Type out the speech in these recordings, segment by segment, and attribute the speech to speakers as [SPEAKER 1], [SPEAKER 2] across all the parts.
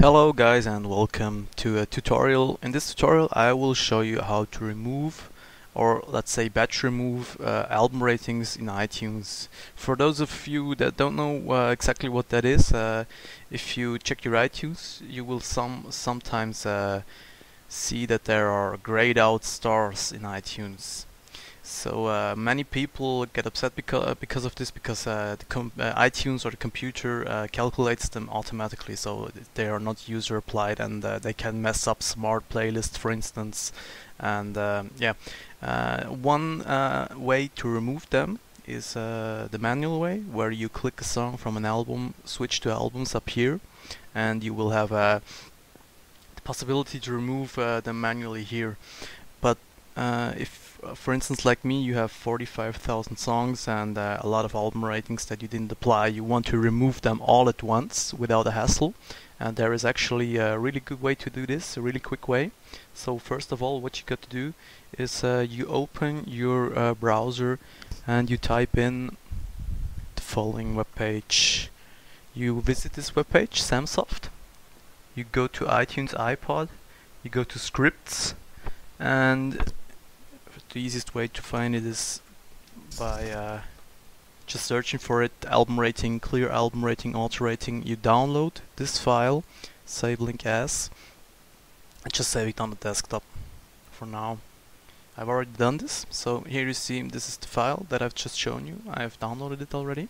[SPEAKER 1] Hello guys and welcome to a tutorial. In this tutorial I will show you how to remove or let's say batch remove uh, album ratings in iTunes. For those of you that don't know uh, exactly what that is, uh, if you check your iTunes you will some sometimes uh, see that there are grayed out stars in iTunes. So uh, many people get upset because uh, because of this because uh, uh, iTunes or the computer uh, calculates them automatically, so they are not user applied and they can mess up smart playlists, for instance. And yeah, one way to remove them is the manual way, where you click a song from an album, switch to albums up here, and you will have the possibility to remove them manually here. But if for instance, like me, you have 45,000 songs and uh, a lot of album ratings that you didn't apply. You want to remove them all at once without a hassle. And there is actually a really good way to do this, a really quick way. So first of all, what you got to do is uh, you open your uh, browser and you type in the following web page. You visit this web page, Samsoft. You go to iTunes iPod. You go to scripts and the easiest way to find it is by uh, just searching for it album rating clear album rating auto rating. You download this file save link as and just save it on the desktop for now. I've already done this so here you see this is the file that I've just shown you. I've downloaded it already.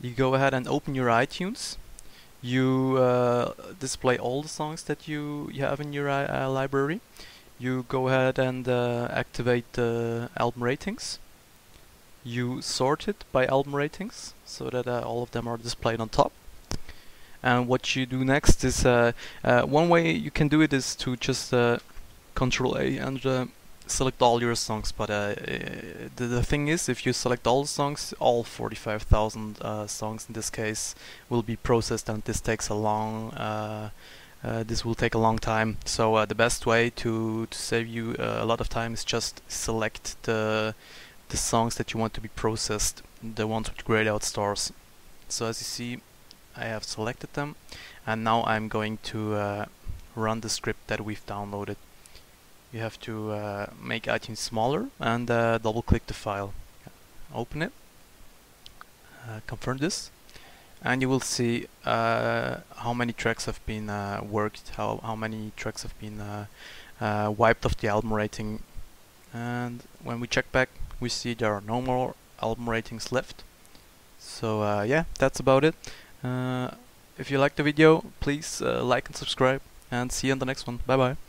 [SPEAKER 1] You go ahead and open your iTunes. You uh, display all the songs that you, you have in your uh, library you go ahead and uh, activate the album ratings. You sort it by album ratings so that uh, all of them are displayed on top. And what you do next is uh, uh one way you can do it is to just uh, Control A and uh, select all your songs. But the, the thing is, if you select all songs, all 45,000 songs in this case will be processed, and this takes a long this will take a long time. So uh, the best way to, to save you uh, a lot of time is just select the the songs that you want to be processed, the ones with grayed out stars. So as you see, I have selected them, and now I'm going to uh, run the script that we've downloaded. You have to uh, make iTunes smaller and double click the file. Open it, confirm this, and you will see uh, how many tracks have been uh, worked, how, how many tracks have been uh, uh, wiped off the album rating. And when we check back we see there are no more album ratings left. So uh, yeah that's about it. Uh, if you like the video please like and subscribe. And see you in the next one. Bye bye